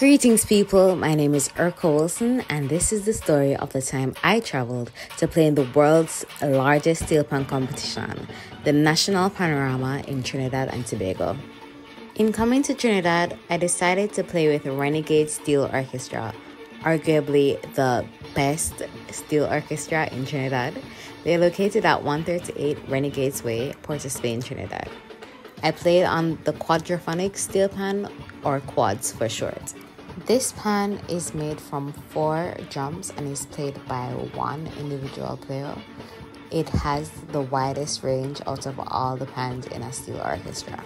Greetings, people. My name is Irkah Wilson, and this is the story of the time I traveled to play in the world's largest steel pan competition, the National Panorama in Trinidad and Tobago. In coming to Trinidad, I decided to play with Renegade Steel Orchestra, arguably the best steel orchestra in Trinidad. They are located at 138 Renegades Way, Port of Spain, Trinidad. I played on the quadraphonic steel pan, or quads for short. This pan is made from four drums and is played by one individual player. It has the widest range out of all the pans in a steel orchestra.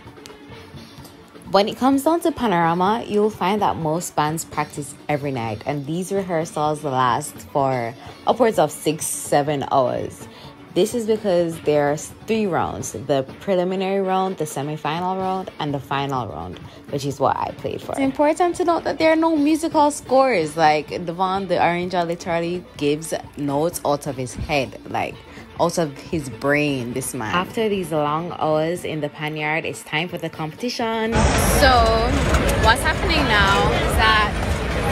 When it comes down to panorama, you'll find that most bands practice every night, and these rehearsals last for upwards of six, seven hours. This is because there are three rounds the preliminary round, the semi final round, and the final round, which is what I played for. It's important to note that there are no musical scores. Like Duvone, the arranger, literally gives notes out of his head. Like, out of his brain, this man. After these long hours in the panyard, it's time for the competition. So, what's happening now is that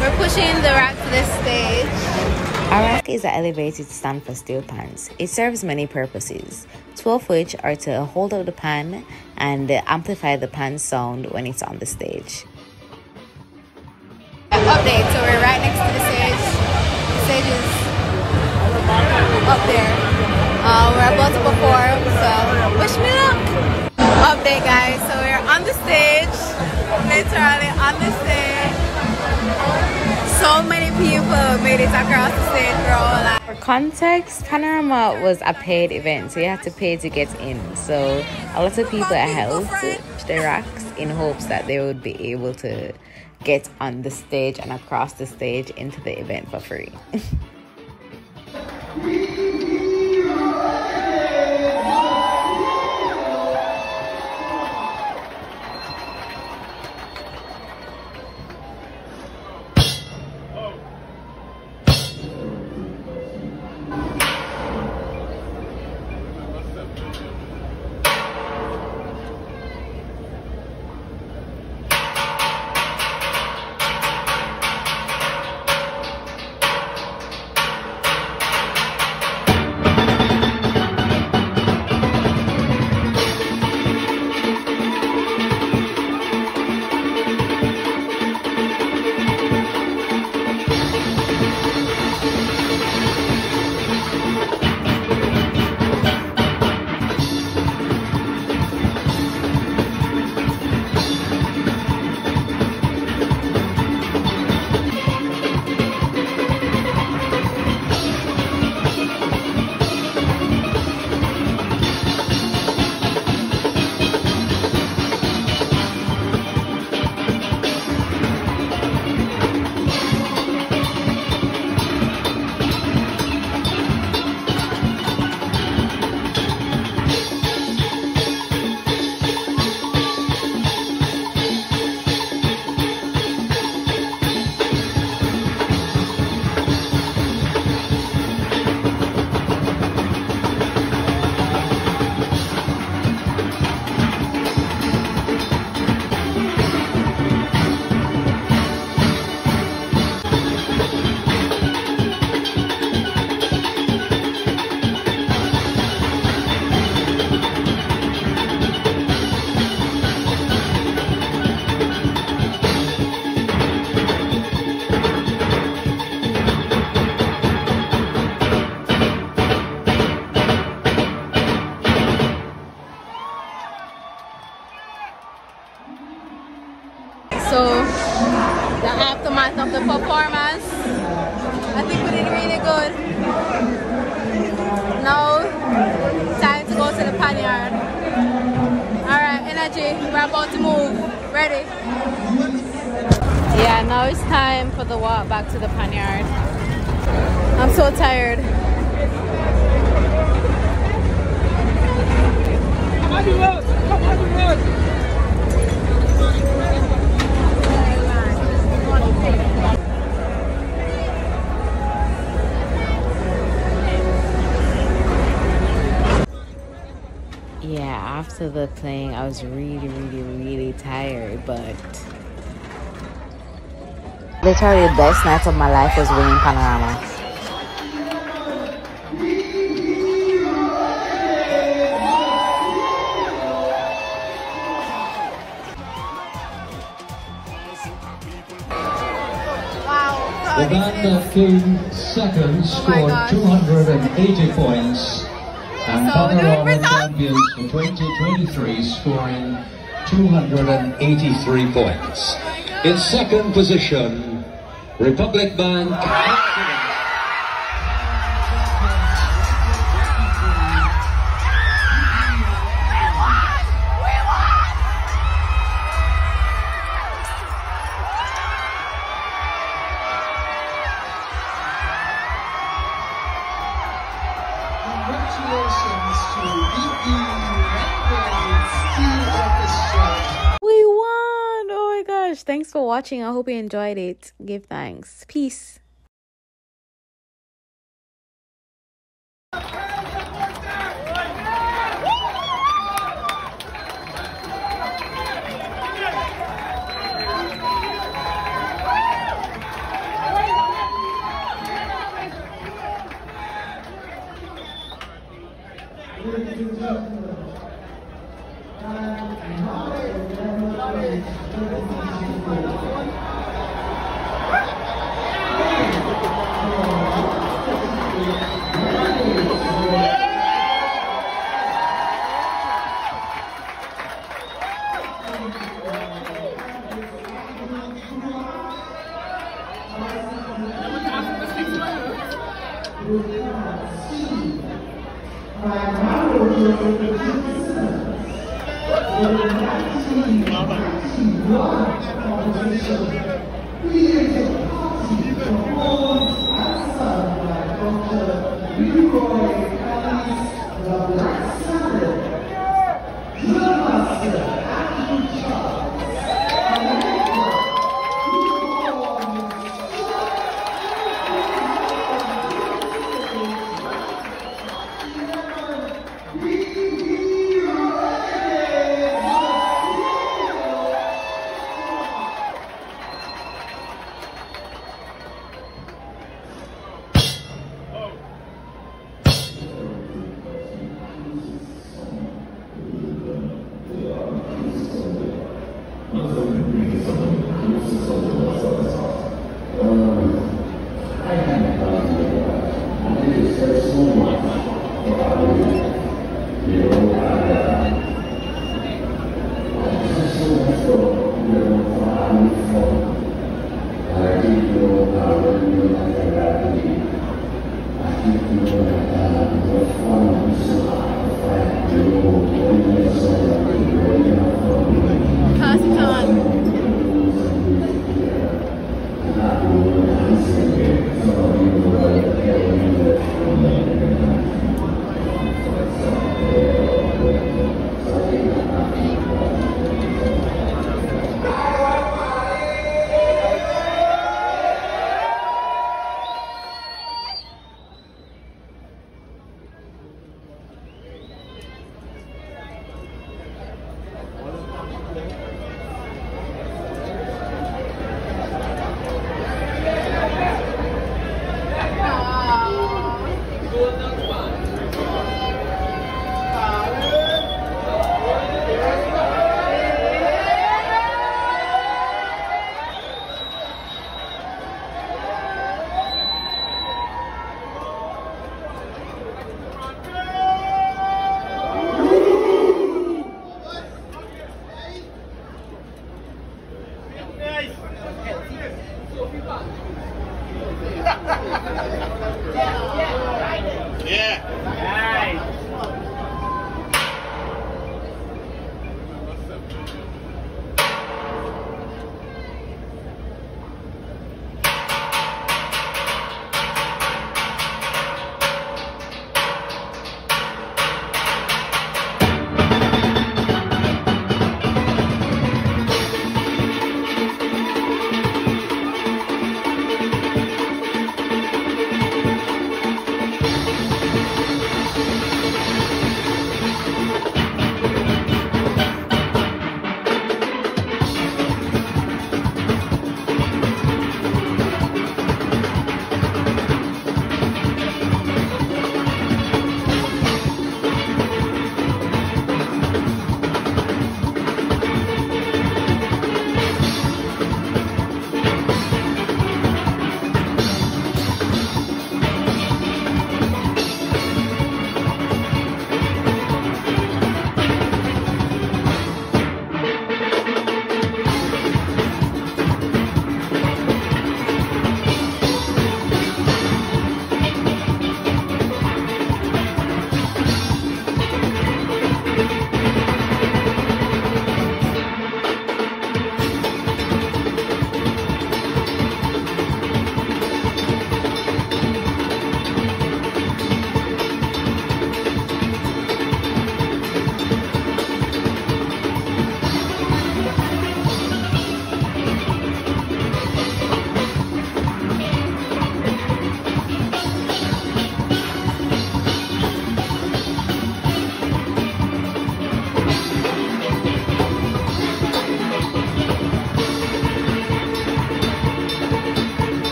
we're pushing the rack to the stage. A rack is an elevated stand for steel pans. It serves many purposes, two of which are to hold up the pan and amplify the pan's sound when it's on the stage. Update, so we're right next to the stage. The stage is up there. Uh, we're about to perform, so wish me luck. People made it across the stage, bro. Like, For context, Panorama was a paid event, so you had to pay to get in. So a lot of people held their racks in hopes that they would be able to get on the stage and across the stage into the event for free. Alright, energy, we're about to move. Ready? Yeah, now it's time for the walk back to the panyard. I'm so tired. Yeah, after the playing, I was really, really, really tired, but Literally the best night of my life was winning Panorama. The band that came second oh scored 280 points and So Panorama champions for 2023 scoring 283 points. In second position, Republic Bank. Thanks for watching. I hope you enjoyed it. Give thanks. Peace. Pass